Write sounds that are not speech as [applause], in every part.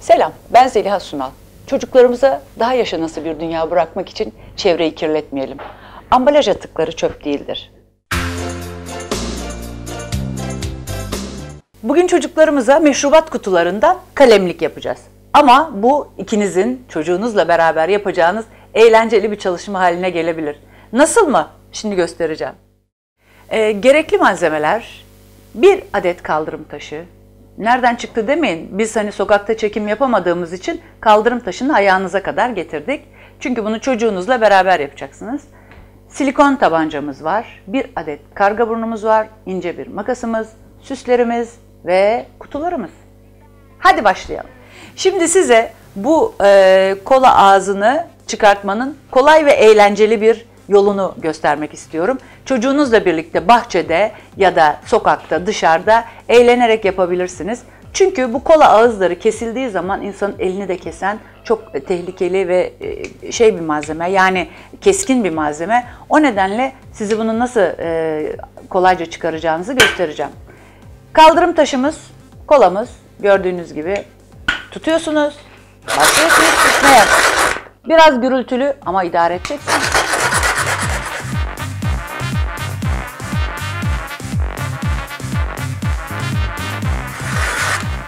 Selam, ben Zeliha Sunal. Çocuklarımıza daha yaşanası bir dünya bırakmak için çevreyi kirletmeyelim. Ambalaj atıkları çöp değildir. Bugün çocuklarımıza meşrubat kutularından kalemlik yapacağız. Ama bu ikinizin çocuğunuzla beraber yapacağınız eğlenceli bir çalışma haline gelebilir. Nasıl mı? Şimdi göstereceğim. Ee, gerekli malzemeler bir adet kaldırım taşı. Nereden çıktı demeyin. Biz hani sokakta çekim yapamadığımız için kaldırım taşını ayağınıza kadar getirdik. Çünkü bunu çocuğunuzla beraber yapacaksınız. Silikon tabancamız var. Bir adet karga burnumuz var. ince bir makasımız, süslerimiz ve kutularımız. Hadi başlayalım. Şimdi size bu e, kola ağzını çıkartmanın kolay ve eğlenceli bir yolunu göstermek istiyorum. Çocuğunuzla birlikte bahçede ya da sokakta, dışarıda eğlenerek yapabilirsiniz. Çünkü bu kola ağızları kesildiği zaman insanın elini de kesen çok tehlikeli ve e, şey bir malzeme yani keskin bir malzeme. O nedenle sizi bunu nasıl e, kolayca çıkaracağınızı göstereceğim. Kaldırım taşımız, kolamız gördüğünüz gibi tutuyorsunuz, başlıyorsunuz tutmaya. Biraz gürültülü ama idare edeceksiniz.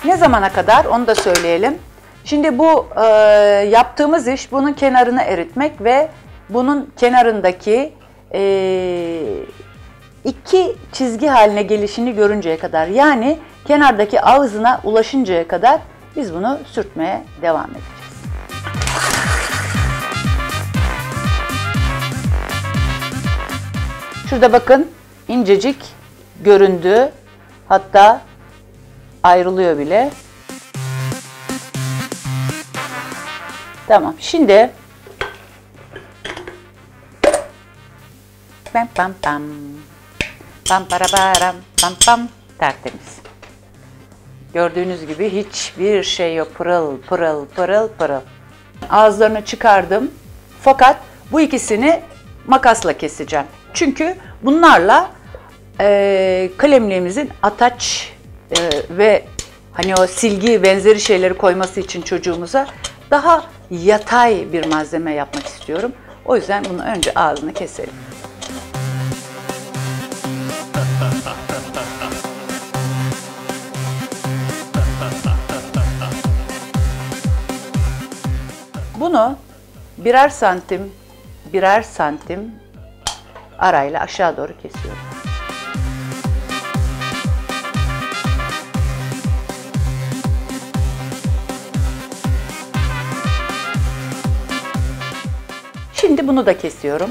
Ne zamana kadar onu da söyleyelim. Şimdi bu e, yaptığımız iş bunun kenarını eritmek ve bunun kenarındaki e, iki çizgi haline gelişini görünceye kadar yani kenardaki ağzına ulaşıncaya kadar biz bunu sürtmeye devam edeceğiz. Şurada bakın incecik göründü. Hatta ayrılıyor bile. Tamam. Şimdi pam pam pam pam para param pam pam tertemiz. Gördüğünüz gibi hiçbir şey yok. Pırıl pırıl pırıl pırıl. Ağızlarını çıkardım. Fakat bu ikisini makasla keseceğim. Çünkü bunlarla e, kalemliğimizin ataç e, ve hani o silgi benzeri şeyleri koyması için çocuğumuza daha yatay bir malzeme yapmak istiyorum. O yüzden bunu önce ağzını keselim. Bunu birer santim, birer santim arayla aşağı doğru kesiyorum. Şimdi bunu da kesiyorum.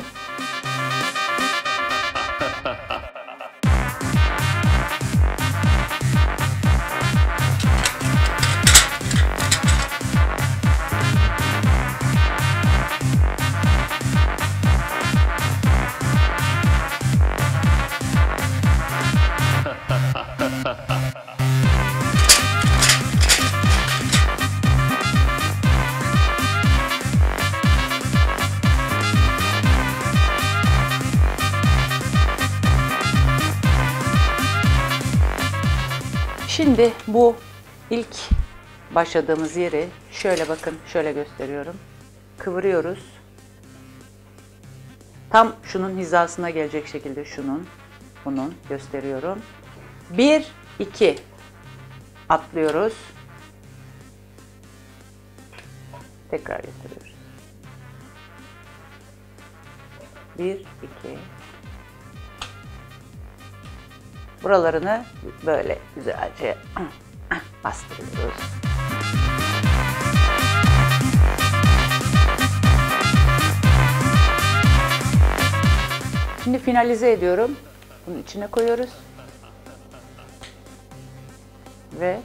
Şimdi bu ilk başladığımız yeri şöyle bakın şöyle gösteriyorum. Kıvırıyoruz. Tam şunun hizasına gelecek şekilde şunun, bunun gösteriyorum. Bir, iki atlıyoruz. Tekrar getiriyoruz. Bir, iki. Buralarını böyle güzelce [clears throat] bastırıyoruz. Şimdi finalize ediyorum. Bunun içine koyuyoruz. Ve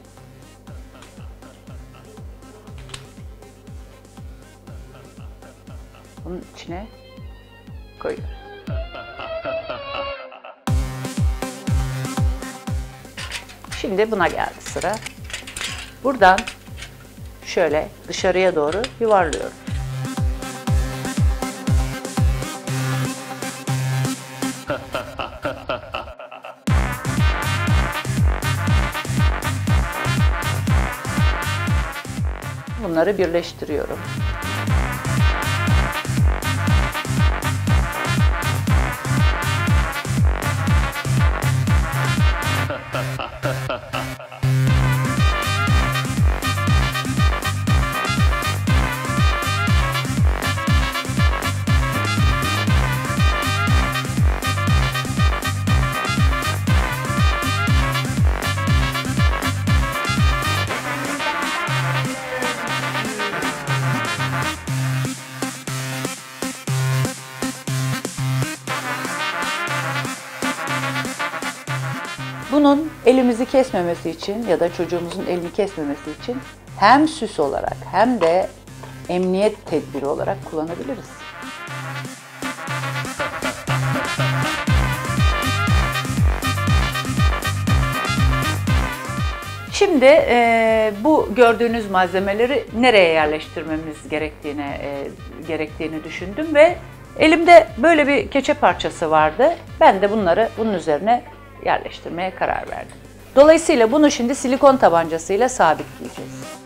bunun içine koyuyoruz. Şimdi buna geldi sıra. Buradan şöyle dışarıya doğru yuvarlıyorum. Bunları birleştiriyorum. Elimizi kesmemesi için ya da çocuğumuzun elini kesmemesi için hem süs olarak hem de emniyet tedbiri olarak kullanabiliriz. Şimdi e, bu gördüğünüz malzemeleri nereye yerleştirmemiz gerektiğine e, gerektiğini düşündüm ve elimde böyle bir keçe parçası vardı. Ben de bunları bunun üzerine yerleştirmeye karar verdim. Dolayısıyla bunu şimdi silikon tabancasıyla sabitleyeceğiz.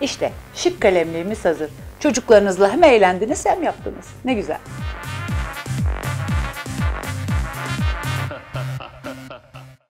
İşte şık kalemliğimiz hazır. Çocuklarınızla hem eğlendiniz hem yaptınız. Ne güzel.